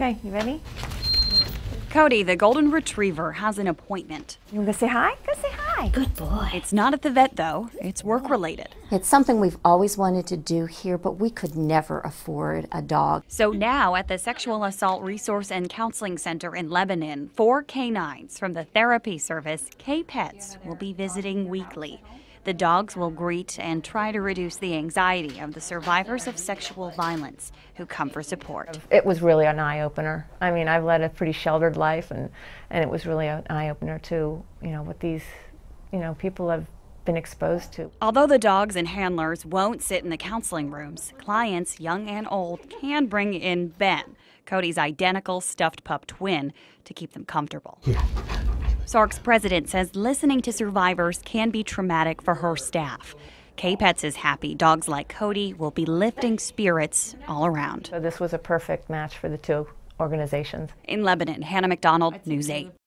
Okay, you ready? Cody, the golden retriever, has an appointment. You want to go say hi? Go say hi. Good boy. It's not at the vet, though, it's work related. It's something we've always wanted to do here, but we could never afford a dog. So now, at the Sexual Assault Resource and Counseling Center in Lebanon, four canines from the therapy service K Pets will be visiting weekly. The dogs will greet and try to reduce the anxiety of the survivors of sexual violence who come for support. It was really an eye opener. I mean, I've led a pretty sheltered life, and, and it was really an eye opener too, you know, what these, you know, people have been exposed to. Although the dogs and handlers won't sit in the counseling rooms, clients, young and old, can bring in Ben, Cody's identical stuffed pup twin, to keep them comfortable. SARC's president says listening to survivors can be traumatic for her staff. K Pets is happy dogs like Cody will be lifting spirits all around. So this was a perfect match for the two organizations. In Lebanon, Hannah McDonald, News 8.